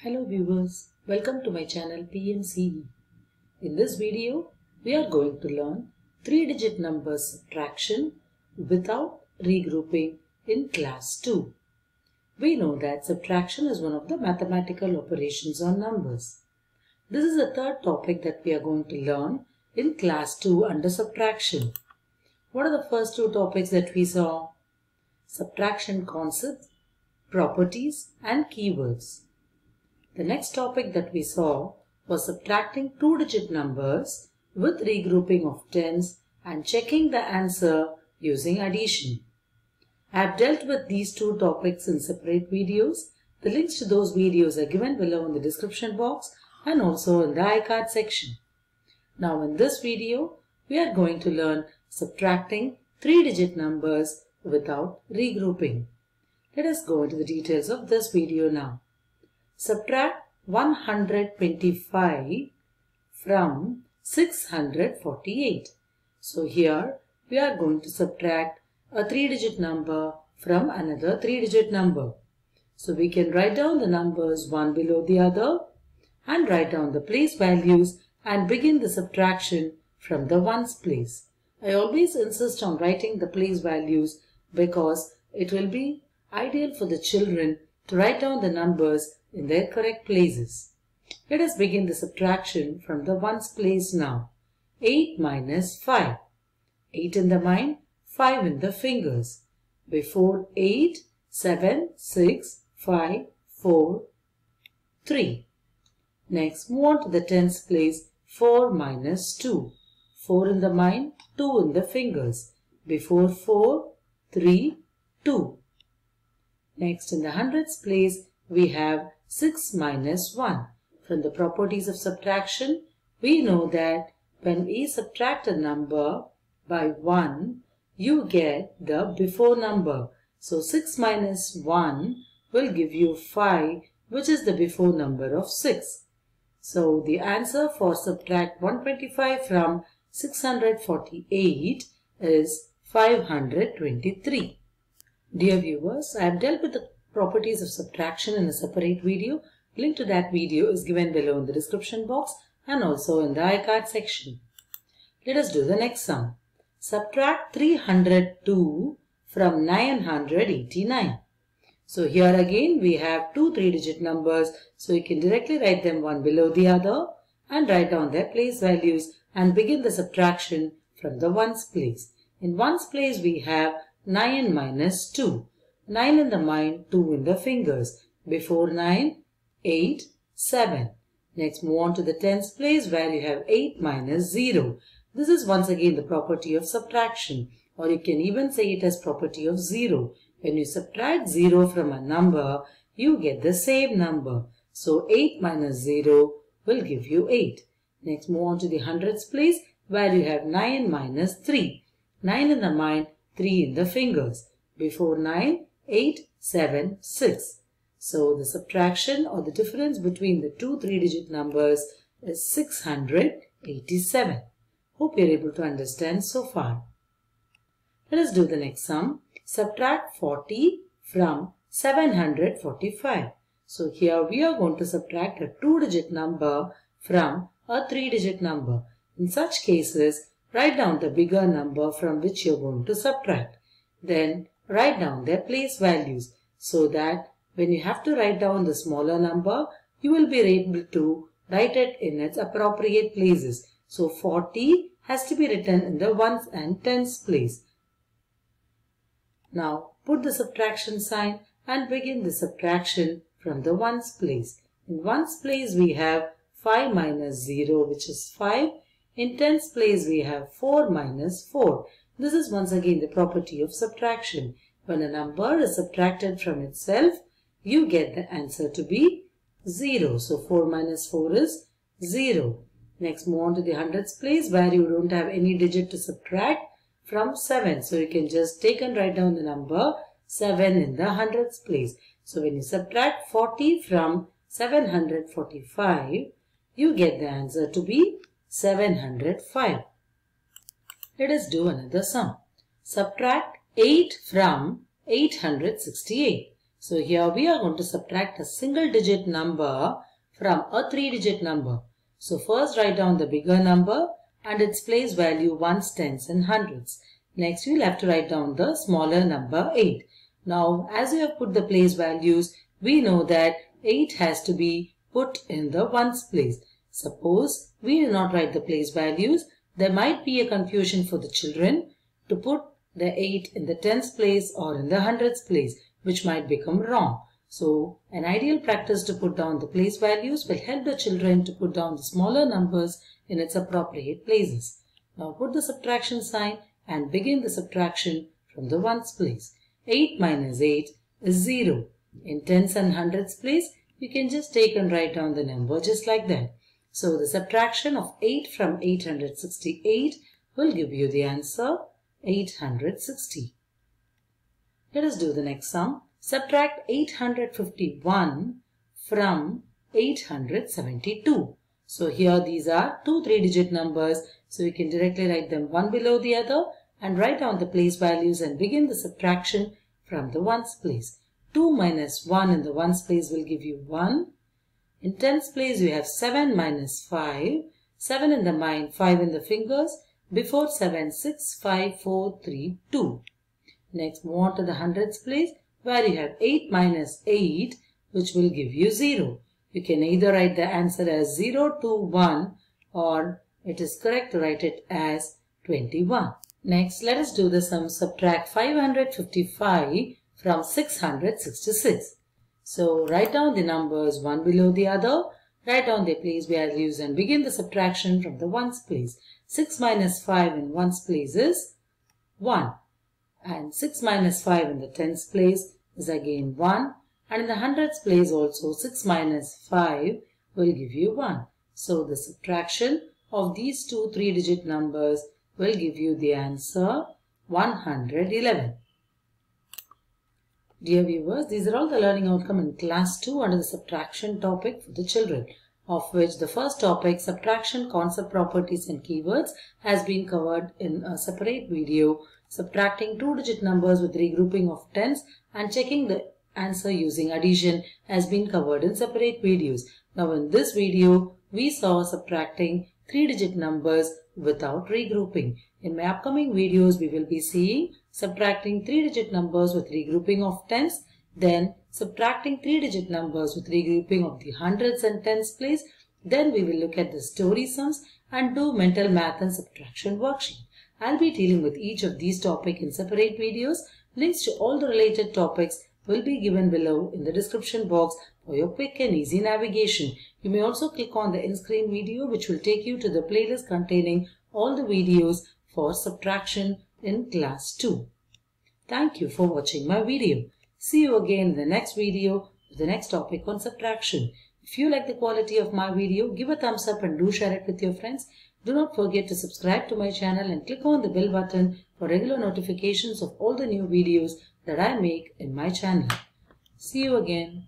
Hello viewers, welcome to my channel PMCE. In this video, we are going to learn 3-digit numbers subtraction without regrouping in class 2. We know that subtraction is one of the mathematical operations on numbers. This is the third topic that we are going to learn in class 2 under subtraction. What are the first two topics that we saw? Subtraction concepts, properties and keywords. The next topic that we saw was subtracting two-digit numbers with regrouping of tens and checking the answer using addition. I have dealt with these two topics in separate videos. The links to those videos are given below in the description box and also in the iCard section. Now in this video, we are going to learn subtracting three-digit numbers without regrouping. Let us go into the details of this video now. Subtract 125 from 648. So here we are going to subtract a three-digit number from another three-digit number. So we can write down the numbers one below the other and write down the place values and begin the subtraction from the ones place. I always insist on writing the place values because it will be ideal for the children to write down the numbers in their correct places. Let us begin the subtraction from the ones place now. 8 minus 5. 8 in the mind, 5 in the fingers. Before 8, 7, 6, 5, 4, 3. Next, move on to the tens place. 4 minus 2. 4 in the mind, 2 in the fingers. Before 4, 3, 2. Next, in the hundreds place, we have 6 minus 1. From the properties of subtraction, we know that when we subtract a number by 1, you get the before number. So 6 minus 1 will give you 5, which is the before number of 6. So the answer for subtract 125 from 648 is 523. Dear viewers, I have dealt with the properties of subtraction in a separate video. Link to that video is given below in the description box and also in the iCard section. Let us do the next sum. Subtract 302 from 989. So here again we have two three-digit numbers. So you can directly write them one below the other and write down their place values and begin the subtraction from the ones place. In ones place we have 9 minus 2. 9 in the mind, 2 in the fingers. Before 9, 8, 7. Next move on to the tens place where you have 8 minus 0. This is once again the property of subtraction or you can even say it as property of 0. When you subtract 0 from a number, you get the same number. So 8 minus 0 will give you 8. Next move on to the hundreds place where you have 9 minus 3. 9 in the mind, 3 in the fingers. Before 9, 8, 7, 6. So the subtraction or the difference between the two three-digit numbers is 687. Hope you're able to understand so far. Let us do the next sum. Subtract 40 from 745. So here we are going to subtract a two-digit number from a three-digit number. In such cases, write down the bigger number from which you're going to subtract. Then write down their place values so that when you have to write down the smaller number, you will be able to write it in its appropriate places. So 40 has to be written in the ones and tens place. Now put the subtraction sign and begin the subtraction from the ones place. In ones place we have 5 minus 0 which is 5. In tens place we have 4 minus 4. This is once again the property of subtraction. When a number is subtracted from itself, you get the answer to be 0. So 4 minus 4 is 0. Next move on to the hundreds place where you don't have any digit to subtract from 7. So you can just take and write down the number 7 in the hundreds place. So when you subtract 40 from 745, you get the answer to be 705. Let us do another sum. Subtract 8 from 868. So here we are going to subtract a single digit number from a three digit number. So first write down the bigger number and its place value ones, tens and hundreds. Next we'll have to write down the smaller number 8. Now as we have put the place values, we know that 8 has to be put in the ones place. Suppose we do not write the place values, there might be a confusion for the children to put the 8 in the tens place or in the hundreds place which might become wrong. So an ideal practice to put down the place values will help the children to put down the smaller numbers in its appropriate places. Now put the subtraction sign and begin the subtraction from the ones place. 8 minus 8 is 0. In tens and hundreds place, you can just take and write down the number just like that. So the subtraction of 8 from 868 will give you the answer 860. Let us do the next sum. Subtract 851 from 872. So here these are two three-digit numbers. So we can directly write them one below the other and write down the place values and begin the subtraction from the ones place. 2 minus 1 in the ones place will give you 1. In tens place we have 7 minus 5. 7 in the mind, 5 in the fingers. Before 7, 6, 5, 4, 3, 2. Next move on to the hundreds place where you have 8 minus 8 which will give you 0. You can either write the answer as 0 to 1 or it is correct to write it as 21. Next, let us do the sum. Subtract 555 from 666. So, write down the numbers one below the other. Write down their place values and begin the subtraction from the ones place. 6 minus 5 in ones place is 1. And 6 minus 5 in the tens place is again 1 and in the hundreds place also 6 minus 5 will give you 1. So the subtraction of these two three digit numbers will give you the answer 111. Dear viewers, these are all the learning outcome in class 2 under the subtraction topic for the children of which the first topic subtraction concept properties and keywords has been covered in a separate video subtracting two digit numbers with regrouping of tens and checking the answer using addition has been covered in separate videos. Now in this video, we saw subtracting three-digit numbers without regrouping. In my upcoming videos, we will be seeing subtracting three-digit numbers with regrouping of tens, then subtracting three-digit numbers with regrouping of the hundreds and tens place, then we will look at the story sums and do mental math and subtraction worksheet. I'll be dealing with each of these topics in separate videos. Links to all the related topics will be given below in the description box for your quick and easy navigation. You may also click on the in-screen video which will take you to the playlist containing all the videos for subtraction in class 2. Thank you for watching my video. See you again in the next video with the next topic on subtraction. If you like the quality of my video, give a thumbs up and do share it with your friends. Do not forget to subscribe to my channel and click on the bell button for regular notifications of all the new videos that I make in my channel. See you again.